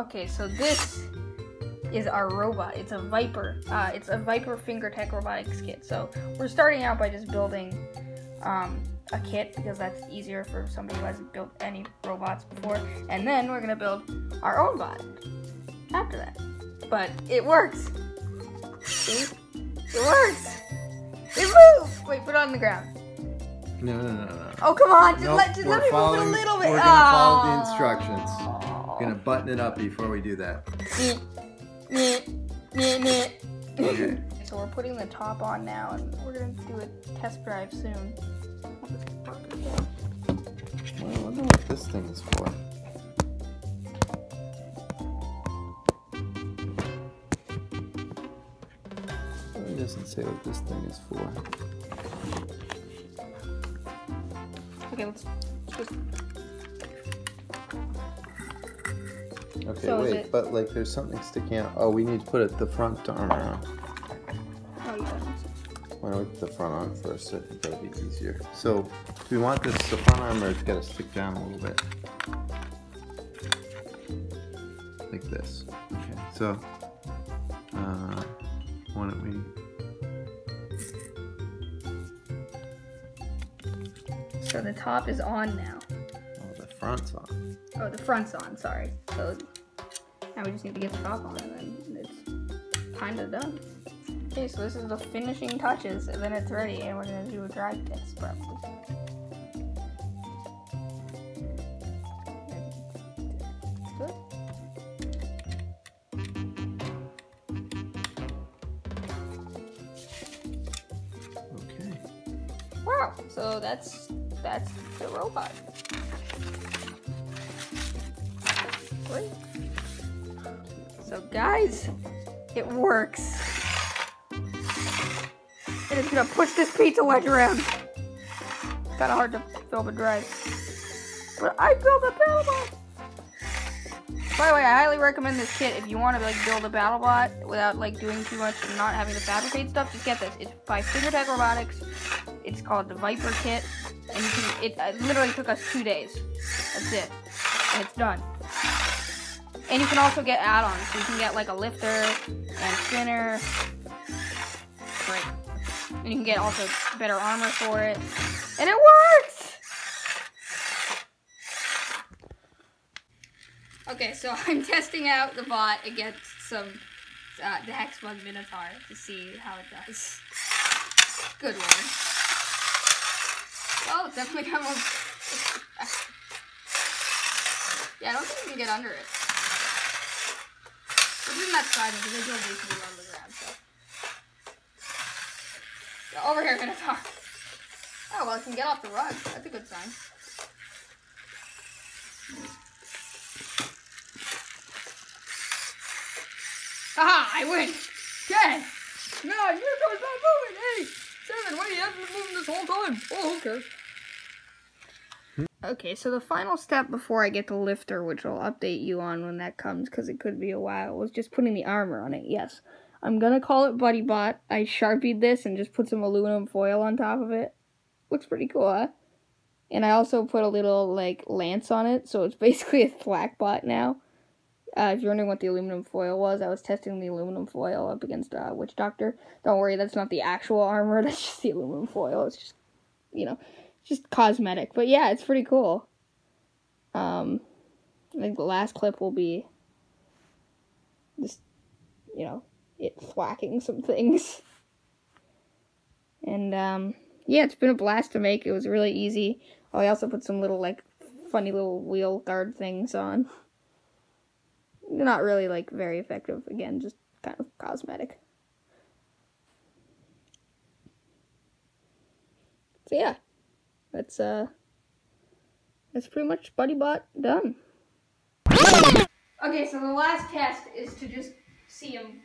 Okay, so this is our robot. It's a Viper. Uh, it's a Viper FingerTech robotics kit. So we're starting out by just building um, a kit because that's easier for somebody who hasn't built any robots before. And then we're gonna build our own bot after that. But it works. See? It works. It moves. Wait, put it on the ground. No, no, no, no. Oh come on, just Nope, let just let me move it a little bit. We're gonna follow the Oh. instructions. We're gonna button it up before we do that. Okay. So we're putting the top on now, and we're gonna do a test drive soon. Well, I wonder what this thing is for. It doesn't say what this thing is for. Okay, let's just. Okay, So wait, it- but like there's something sticking out. Oh, we need to put it the front arm on. Oh yeah. Why don't we put the front arm first? I think that'll be easier. So, do we want this the front arm or it's gotta stick down a little bit? Like this. Okay, so, uh, why don't we? So the top is on now. Oh, the front's on. Oh, the front's on. Sorry. So now we just need to get the top on, and then it's kind of done. Okay, so this is the finishing touches, and then it's ready, and we're gonna do a drive test probably. Okay. Wow. So that's that's the robot. Great. So guys, it works. It is gonna push this pizza wedge around. It's kinda hard to film and drive. But I built a BattleBot! By the way, I highly recommend this kit if you want to like build a battle bot without like doing too much and not having to fabricate stuff. Just get this. It's by FingerTech Robotics. It's called the Viper Kit, and can. It uh, literally took us two days. That's it, and it's done. And you can also get add-ons. So you can get like a lifter and spinner. Great. And you can get also better armor for it, and it works. Okay, so I'm testing out the bot against some uh, the Hexbug Minotaur to see how it does. Good lord. Oh, definitely kind of. yeah, I don't think you can get under it. Isn't that side because go basically on the ground, so. Over here, Minotaur. Oh, well, it can get off the rug. That's a good sign. Haha, I win! Ten! Nine, Minotaur's not moving! Eight! Seven, wait, he hasn't been moving this whole time! Oh, who cares? Okay, so the final step before I get the lifter, which I'll update you on when that comes, because it could be a while, was just putting the armor on it, yes. I'm gonna call it Buddy Bot. I sharpied this and just put some aluminum foil on top of it. Looks pretty cool, huh? And I also put a little, like, lance on it, so it's basically a thwack bot now. Uh, if you're wondering what the aluminum foil was, I was testing the aluminum foil up against uh, Witch Doctor. Don't worry, that's not the actual armor, that's just the aluminum foil. It's just, you know, just cosmetic. But yeah, it's pretty cool. Um, I think the last clip will be just, you know, it thwacking some things. And, um, yeah, it's been a blast to make. It was really easy. Oh, I also put some little, like, funny little wheel guard things on. Not really, like, very effective. Again, just kind of cosmetic. So, yeah. That's, uh... That's pretty much BuddyBot done. Okay, so the last test is to just see him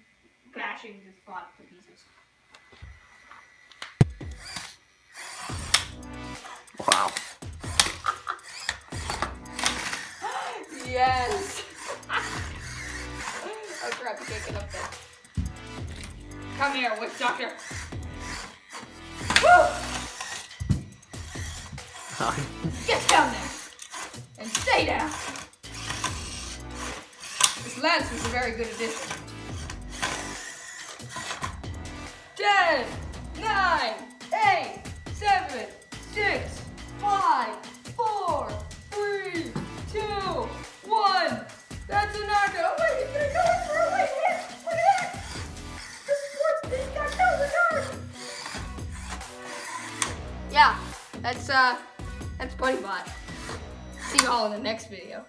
bashing this bot to pieces. Wow. Yes! oh crap, you can't get up there. Come here, witch doctor. Woo! Get down there! And stay down! This lens is a very good addition. Ten, nine, eight, seven, six, five, four, three, two, one. That's a knockout. Oh wait, he's gonna go in for a late hit. Look at that. The sports team got no regard. Yeah, that's uh, that's Buddy Bot. See you all in the next video.